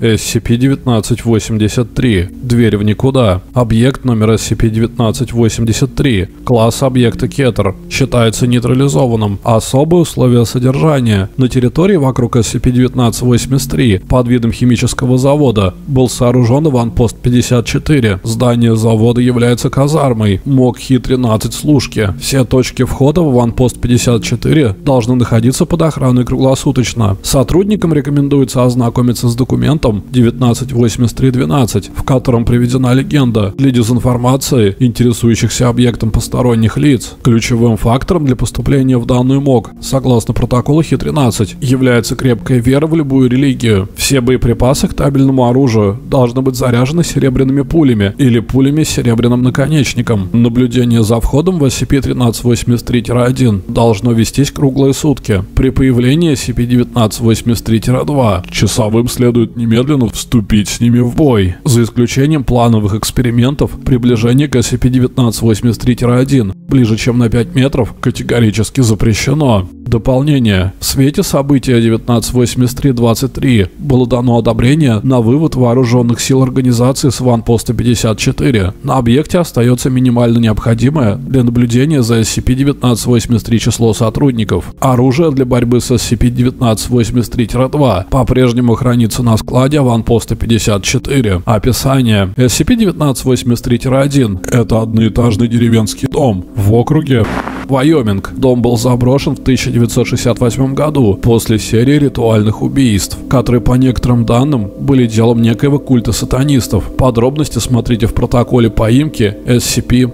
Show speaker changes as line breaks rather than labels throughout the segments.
SCP-1983. Дверь в никуда. Объект номер SCP-1983. Класс объекта Кетер. Считается нейтрализованным. Особые условия содержания. На территории вокруг SCP-1983 под видом химического завода был сооружен ванпост 54. Здание завода является казармой. МОК-Хи-13 служки. Все точки входа в ванпост 54 должны находиться под охраной круглосуточно. Сотрудникам рекомендуется ознакомиться с документом 198312, в котором приведена легенда для дезинформации интересующихся объектом посторонних лиц. Ключевым фактором для поступления в данную МОК, согласно протоколу Хи-13, является крепкая вера в любую религию. Все боеприпасы к табельному оружию должны быть заряжены серебряными пулями или пулями с серебряным наконечником. Наблюдение за входом в SCP-1383-1 должно вестись круглые сутки. При появлении SCP-1983-2 часовым следует немедленно вступить с ними в бой. За исключением плановых экспериментов, приближение к SCP-1983-1 ближе чем на 5 метров категорически запрещено. Дополнение. В свете события 1983-23 было дано одобрение на вывод вооруженных сил организации с ванпоста 54. На объекте остается минимально необходимое для наблюдения за SCP-1983 число сотрудников. Оружие для борьбы с SCP-1983-2 по-прежнему хранится на складе ванпоста 54. Описание. SCP-1983-1 – это одноэтажный деревенский дом в округе Вайоминг. Дом был заброшен в 1968 году после серии ритуальных убийств, которые по некоторым данным были делом некоего культа сатанистов. Подробности смотрите в протоколе поимки SCP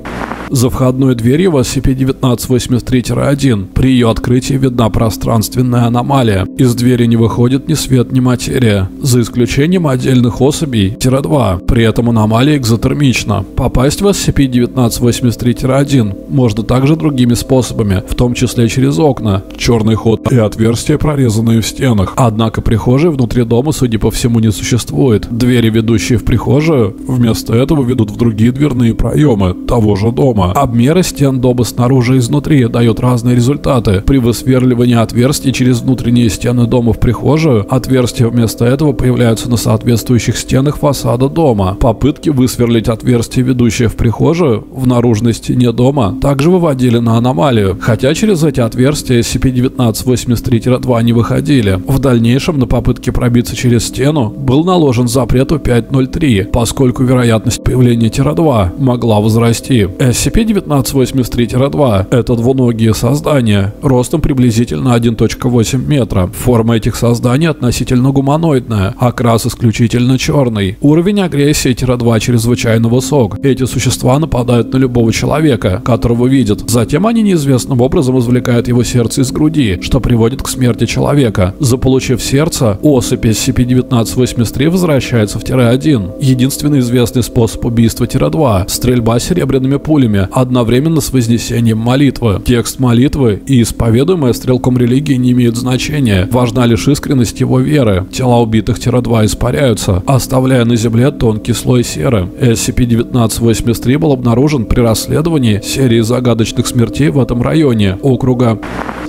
за входной дверью в SCP-1983-1 при ее открытии видна пространственная аномалия. Из двери не выходит ни свет, ни материя, за исключением отдельных особей-2. При этом аномалия экзотермична. Попасть в SCP-1983-1 можно также другими способами, в том числе через окна, черный ход и отверстия, прорезанные в стенах. Однако прихожей внутри дома, судя по всему, не существует. Двери, ведущие в прихожую, вместо этого ведут в другие дверные проемы того же дома дома. Обмеры стен дома снаружи и изнутри дают разные результаты. При высверливании отверстий через внутренние стены дома в прихожую, отверстия вместо этого появляются на соответствующих стенах фасада дома. Попытки высверлить отверстие, ведущее в прихожую, в наружной стене дома, также выводили на аномалию, хотя через эти отверстия SCP-1983-2 не выходили. В дальнейшем на попытке пробиться через стену был наложен запрет у 503, поскольку вероятность появления Тира-2 могла возрасти. SCP SCP-1983-2 – это двуногие создания, ростом приблизительно 1.8 метра. Форма этих созданий относительно гуманоидная, окрас исключительно черный. Уровень агрессии Тира-2 чрезвычайно высок. Эти существа нападают на любого человека, которого видят. Затем они неизвестным образом извлекают его сердце из груди, что приводит к смерти человека. Заполучив сердце, особь SCP-1983 возвращается в Тира-1. Единственный известный способ убийства Тира-2 – стрельба серебряными пулями, одновременно с вознесением молитвы. Текст молитвы и исповедуемое стрелком религии не имеют значения. Важна лишь искренность его веры. Тела убитых Тира-2 испаряются, оставляя на земле тонкий слой серы. SCP-1983 был обнаружен при расследовании серии загадочных смертей в этом районе округа.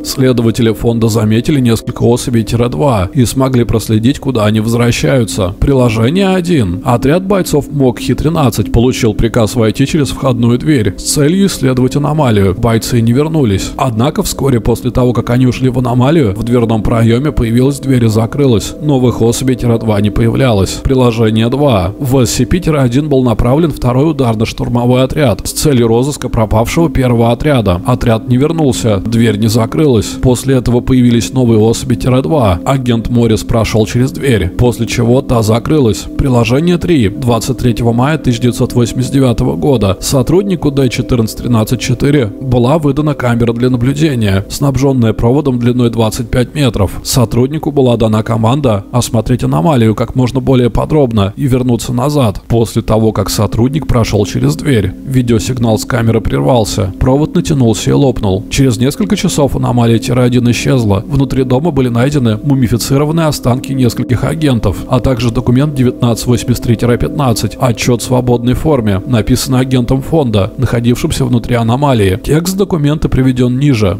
Следователи фонда заметили несколько особей Тира-2 и смогли проследить, куда они возвращаются. Приложение 1. Отряд бойцов МОК-Хи-13 получил приказ войти через входную дверь с целью исследовать аномалию. Бойцы не вернулись. Однако вскоре после того, как они ушли в аномалию, в дверном проеме появилась дверь и закрылась. Новых особей Тира-2 не появлялось. Приложение 2. В SCP-1 был направлен второй ударно-штурмовой отряд с целью розыска пропавшего первого отряда. Отряд не вернулся, дверь не закрылась. После этого появились новые особи Тира-2. Агент Моррис прошел через дверь, после чего та закрылась. Приложение 3. 23 мая 1989 года сотруднику D14134 была выдана камера для наблюдения, снабженная проводом длиной 25 метров. Сотруднику была дана команда осмотреть аномалию как можно более подробно и вернуться назад. После того, как сотрудник прошел через дверь, видеосигнал с камеры прервался, провод натянулся и лопнул. Через несколько часов аномалия аномалия Тира-1 исчезла. Внутри дома были найдены мумифицированные останки нескольких агентов, а также документ 1983-15, отчет в свободной форме, написанный агентом фонда, находившимся внутри аномалии. Текст документа приведен ниже.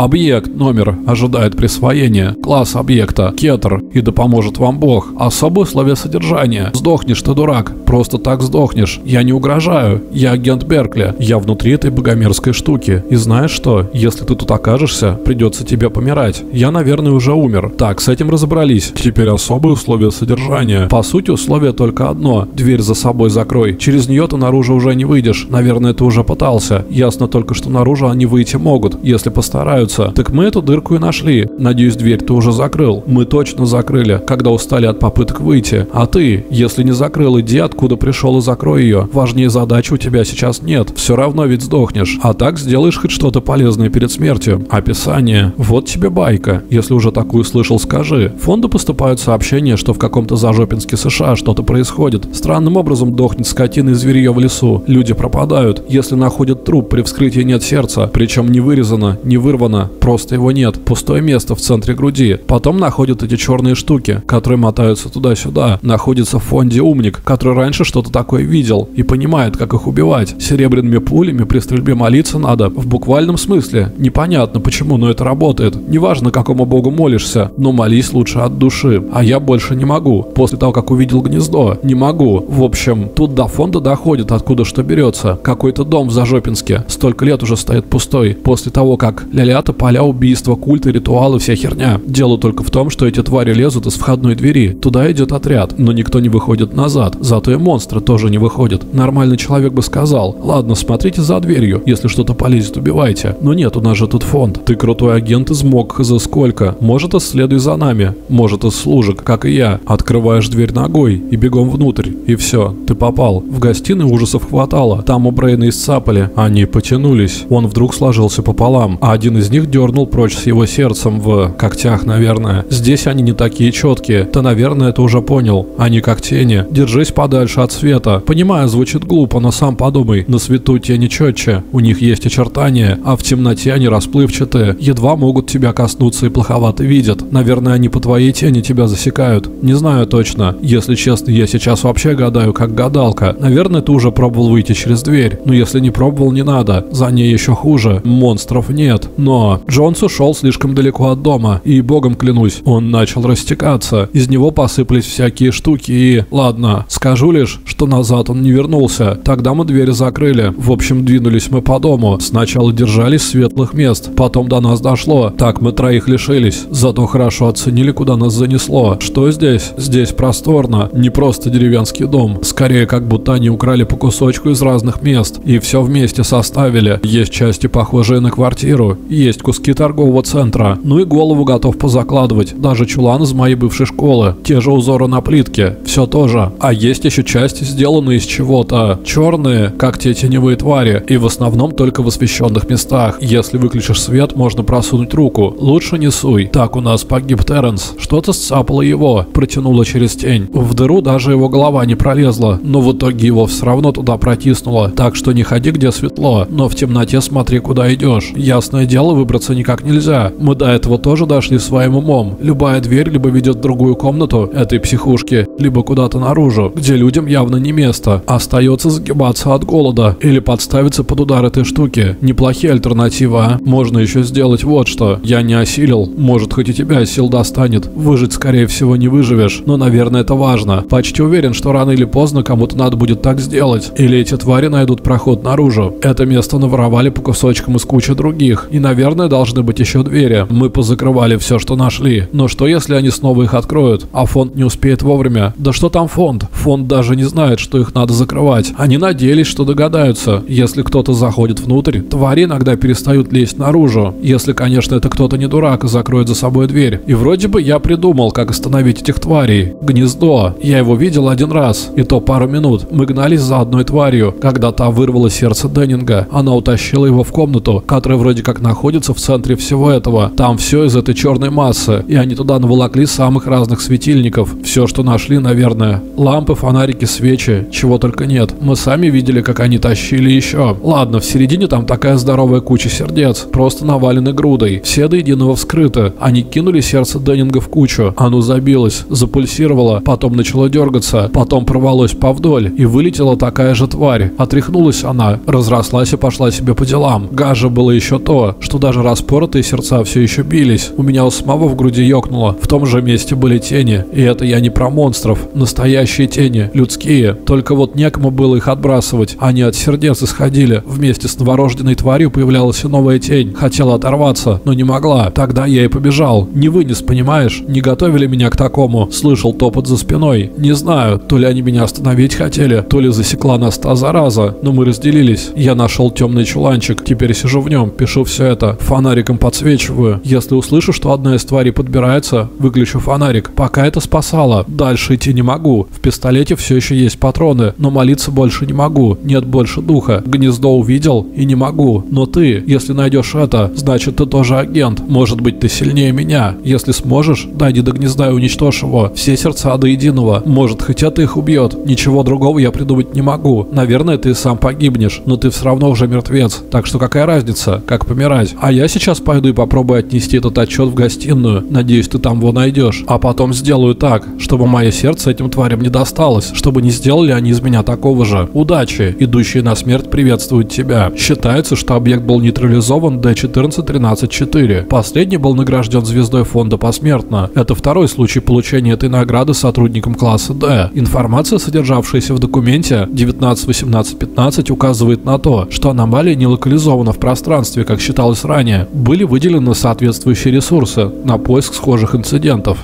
Объект, номер, ожидает присвоения. Класс объекта, кетер, и да поможет вам Бог. Особые условия содержания. Сдохнешь ты, дурак. Просто так сдохнешь. Я не угрожаю. Я агент Беркли. Я внутри этой богомерзкой штуки. И знаешь что? Если ты тут окажешься, придется тебе помирать. Я, наверное, уже умер. Так, с этим разобрались. Теперь особые условия содержания. По сути, условие только одно. Дверь за собой закрой. Через нее ты наружу уже не выйдешь. Наверное, ты уже пытался. Ясно только, что наружу они выйти могут, если постараются. Так мы эту дырку и нашли. Надеюсь, дверь ты уже закрыл. Мы точно закрыли, когда устали от попыток выйти. А ты, если не закрыл, иди откуда пришел и закрой ее. Важнее задачи у тебя сейчас нет. Все равно ведь сдохнешь. А так сделаешь хоть что-то полезное перед смертью. Описание. Вот тебе байка. Если уже такую слышал, скажи. Фонду поступают сообщения, что в каком-то Зажопинске США что-то происходит. Странным образом дохнет скотина и зверье в лесу. Люди пропадают. Если находят труп, при вскрытии нет сердца. Причем не вырезано, не вырвано. Просто его нет. Пустое место в центре груди. Потом находят эти черные штуки, которые мотаются туда-сюда. Находится в фонде умник, который раньше что-то такое видел и понимает, как их убивать. Серебряными пулями при стрельбе молиться надо. В буквальном смысле. Непонятно почему, но это работает. Неважно, какому богу молишься, но молись лучше от души. А я больше не могу. После того, как увидел гнездо, не могу. В общем, тут до фонда доходит, откуда что берется. Какой-то дом в Зажопинске. Столько лет уже стоит пустой. После того, как лялята, поля, убийства, культы, ритуалы, вся херня. Дело только в том, что эти твари лезут из входной двери. Туда идет отряд, но никто не выходит назад. Зато и монстры тоже не выходят. Нормальный человек бы сказал, ладно, смотрите за дверью. Если что-то полезет, убивайте. Но нет, у нас же тут фонд. Ты крутой агент из МОК за сколько. Может, исследуй за нами. Может, из служек, как и я. Открываешь дверь ногой и бегом внутрь. И все, ты попал. В гостиной ужасов хватало. Там у Брейна исцапали. Они потянулись. Он вдруг сложился пополам, а один из них дернул прочь с его сердцем в когтях, наверное. Здесь они не такие четкие. Ты, наверное, это уже понял. Они как тени. Держись подальше от света. Понимаю, звучит глупо, но сам подумай. На свету тени четче. У них есть очертания, а в темноте они расплывчатые. Едва могут тебя коснуться и плоховато видят. Наверное, они по твоей тени тебя засекают. Не знаю точно. Если честно, я сейчас вообще гадаю, как гадалка. Наверное, ты уже пробовал выйти через дверь. Но если не пробовал, не надо. За ней еще хуже. Монстров нет. Но Джонс ушел слишком далеко от дома. И богом клянусь, он начал растекаться. Из него посыпались всякие штуки и... Ладно, скажу лишь, что назад он не вернулся. Тогда мы дверь закрыли. В общем, двинулись мы по дому. Сначала держались светлых мест. Потом до нас дошло. Так мы троих лишились. Зато хорошо оценили, куда нас занесло. Что здесь? Здесь просторно. Не просто деревенский дом. Скорее, как будто они украли по кусочку из разных мест. И все вместе составили. Есть части, похожие на квартиру. Есть куски торгового центра. Ну и голову готов позакладывать. Даже чулан из моей бывшей школы. Те же узоры на плитке. Все тоже. А есть еще части, сделанные из чего-то. Черные, как те теневые твари. И в основном только в освещенных местах. Если выключишь свет, можно просунуть руку. Лучше не суй. Так у нас погиб Терренс. Что-то сцапало его. Протянуло через тень. В дыру даже его голова не пролезла. Но в итоге его все равно туда протиснуло. Так что не ходи где светло. Но в темноте смотри куда идешь. Ясное дело, выбраться никак нельзя. Мы до этого тоже дошли своим умом. Любая дверь либо ведет в другую комнату этой психушки, либо куда-то наружу, где людям явно не место. Остается загибаться от голода или подставиться под удар этой штуки. Неплохие альтернативы, а? Можно еще сделать вот что. Я не осилил. Может, хоть и тебя сил достанет. Выжить, скорее всего, не выживешь. Но, наверное, это важно. Почти уверен, что рано или поздно кому-то надо будет так сделать. Или эти твари найдут проход наружу. Это место наворовали по кусочкам из кучи других. И, наверное, должны быть еще двери. Мы позакрывали все, что нашли. Но что, если они снова их откроют? А фонд не успеет вовремя? Да что там фонд? Фонд даже не знает, что их надо закрывать. Они надеялись, что догадаются. Если кто-то заходит внутрь, твари иногда перестают лезть наружу. Если, конечно, это кто-то не дурак и закроет за собой дверь. И вроде бы я придумал, как остановить этих тварей. Гнездо. Я его видел один раз. И то пару минут. Мы гнались за одной тварью. Когда та вырвала сердце Деннинга, она утащила его в комнату, которая вроде как находится в центре всего этого. Там все из этой черной массы. И они туда наволокли самых разных светильников. Все, что нашли, наверное. Лампы, фонарики, свечи. Чего только нет. Мы сами видели, как они тащили еще. Ладно, в середине там такая здоровая куча сердец. Просто навалены грудой. Все до единого вскрыты. Они кинули сердце Деннинга в кучу. Оно забилось, запульсировало, потом начало дергаться, потом порвалось повдоль и вылетела такая же тварь. Отряхнулась она, разрослась и пошла себе по делам. Гажа было еще то, что даже даже распоротые сердца все еще бились. У меня у самого в груди ёкнуло. В том же месте были тени. И это я не про монстров. Настоящие тени. Людские. Только вот некому было их отбрасывать. Они от сердец исходили. Вместе с новорожденной тварью появлялась и новая тень. Хотела оторваться, но не могла. Тогда я и побежал. Не вынес, понимаешь? Не готовили меня к такому. Слышал топот за спиной. Не знаю, то ли они меня остановить хотели, то ли засекла нас та зараза. Но мы разделились. Я нашел темный чуланчик. Теперь сижу в нем, пишу все это. Фонариком подсвечиваю. Если услышу, что одна из тварей подбирается, выключу фонарик. Пока это спасало. Дальше идти не могу. В пистолете все еще есть патроны, но молиться больше не могу. Нет больше духа. Гнездо увидел и не могу. Но ты, если найдешь это, значит ты тоже агент. Может быть ты сильнее меня. Если сможешь, дойди до гнезда и уничтожь его. Все сердца до единого. Может хоть это их убьет. Ничего другого я придумать не могу. Наверное, ты сам погибнешь, но ты все равно уже мертвец. Так что какая разница, как помирать? А я сейчас пойду и попробую отнести этот отчет в гостиную. Надеюсь, ты там его найдешь. А потом сделаю так, чтобы мое сердце этим тварям не досталось. Чтобы не сделали они из меня такого же. Удачи, идущие на смерть приветствуют тебя. Считается, что объект был нейтрализован D14-13-4. Последний был награжден звездой фонда посмертно. Это второй случай получения этой награды сотрудником класса D. Информация, содержавшаяся в документе 19-18-15, указывает на то, что аномалия не локализована в пространстве, как считалось ранее. Были выделены соответствующие ресурсы на поиск схожих инцидентов.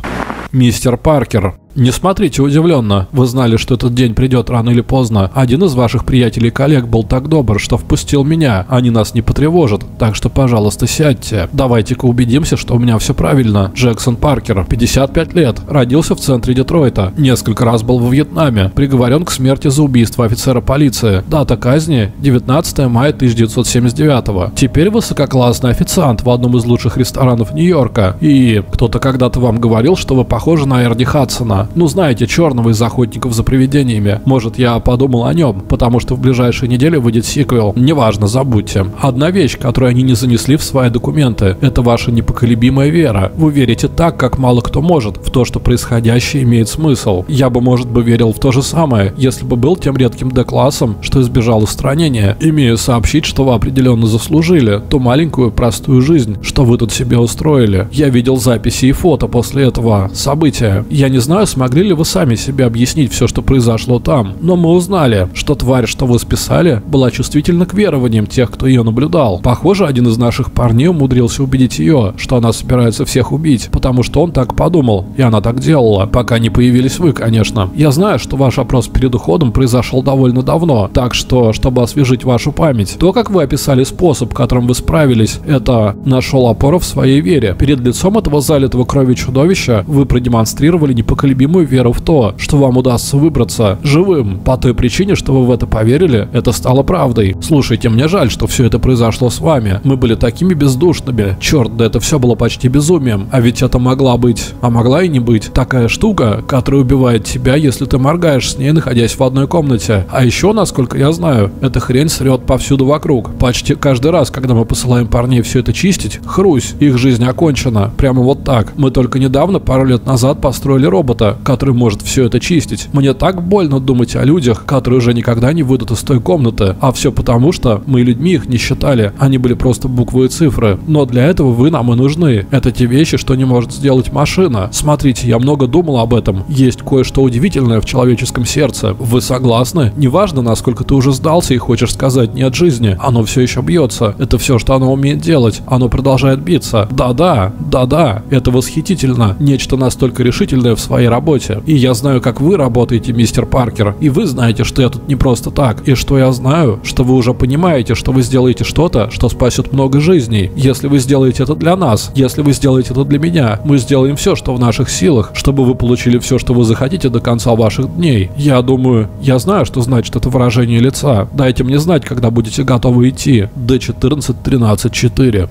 Мистер Паркер. Не смотрите удивленно. Вы знали, что этот день придет рано или поздно. Один из ваших приятелей и коллег был так добр, что впустил меня. Они нас не потревожат. Так что, пожалуйста, сядьте. Давайте-ка убедимся, что у меня все правильно. Джексон Паркер, 55 лет. Родился в центре Детройта. Несколько раз был во Вьетнаме. Приговорен к смерти за убийство офицера полиции. Дата казни 19 мая 1979. Теперь высококлассный официант в одном из лучших ресторанов Нью-Йорка. И кто-то когда-то вам говорил, что вы похожи на Эрди Хадсона. Ну, знаете, черного из охотников за привидениями. Может, я подумал о нем, потому что в ближайшие недели выйдет сиквел. Неважно, забудьте. Одна вещь, которую они не занесли в свои документы, это ваша непоколебимая вера. Вы верите так, как мало кто может, в то, что происходящее имеет смысл. Я бы, может бы, верил в то же самое, если бы был тем редким Д-классом, что избежал устранения. Имею сообщить, что вы определенно заслужили ту маленькую простую жизнь, что вы тут себе устроили. Я видел записи и фото после этого события. Я не знаю, смогли ли вы сами себе объяснить все, что произошло там. Но мы узнали, что тварь, что вы списали, была чувствительна к верованиям тех, кто ее наблюдал. Похоже, один из наших парней умудрился убедить ее, что она собирается всех убить, потому что он так подумал, и она так делала, пока не появились вы, конечно. Я знаю, что ваш опрос перед уходом произошел довольно давно, так что, чтобы освежить вашу память, то, как вы описали способ, которым вы справились, это нашел опору в своей вере. Перед лицом этого залитого крови чудовища вы продемонстрировали непоколебимость непоколебимую веру в то, что вам удастся выбраться живым. По той причине, что вы в это поверили, это стало правдой. Слушайте, мне жаль, что все это произошло с вами. Мы были такими бездушными. Черт, да это все было почти безумием. А ведь это могла быть, а могла и не быть, такая штука, которая убивает тебя, если ты моргаешь с ней, находясь в одной комнате. А еще, насколько я знаю, эта хрень срет повсюду вокруг. Почти каждый раз, когда мы посылаем парней все это чистить, хрусь, их жизнь окончена. Прямо вот так. Мы только недавно, пару лет назад, построили робота, который может все это чистить. Мне так больно думать о людях, которые уже никогда не выйдут из той комнаты, а все потому, что мы людьми их не считали, они были просто буквы и цифры. Но для этого вы нам и нужны. Это те вещи, что не может сделать машина. Смотрите, я много думал об этом. Есть кое-что удивительное в человеческом сердце. Вы согласны? Неважно, насколько ты уже сдался и хочешь сказать нет жизни, оно все еще бьется. Это все, что оно умеет делать. Оно продолжает биться. Да-да, да-да, это восхитительно. Нечто настолько решительное в своей работе работе. И я знаю, как вы работаете, мистер Паркер. И вы знаете, что я тут не просто так. И что я знаю, что вы уже понимаете, что вы сделаете что-то, что спасет много жизней. Если вы сделаете это для нас, если вы сделаете это для меня, мы сделаем все, что в наших силах, чтобы вы получили все, что вы захотите до конца ваших дней. Я думаю, я знаю, что значит это выражение лица. Дайте мне знать, когда будете готовы идти. Д14 13 4.